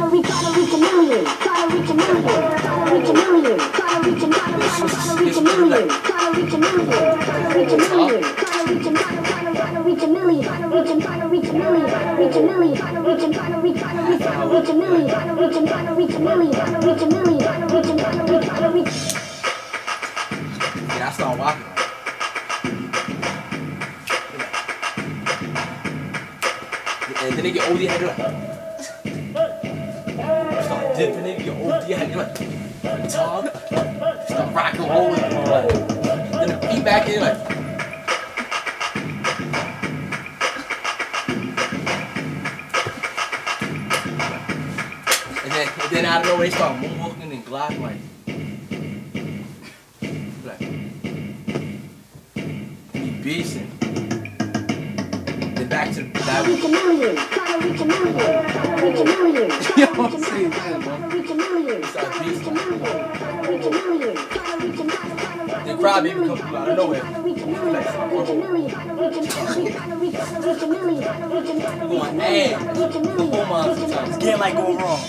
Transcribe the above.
to reach, trying to reach a million, to reach a million, to reach a million, to reach a, trying to reach a million, to reach a million, to reach a million, to reach a, trying to reach a million, to reach a, to reach a million, to reach a million, to reach a, to reach, to reach, to reach a million, to reach a, to reach a million, to reach a million, to reach a, to reach, to reach. Yeah, I started walking. And then they get OD head like start dipping it, get OD head like tongue, start rocking rolling, like then the beat back in like and then and then out of nowhere they start moonwalking and gliding like like he beasting. Then back to the Trying to reach a million, trying to reach a million, trying to reach a million, Yo, trying to reach a say million, that, bro. a million, trying to They probably even come out of nowhere. a Going million, ass. trying to reach a million, Come on, reach a million, sometimes. Getting like go wrong.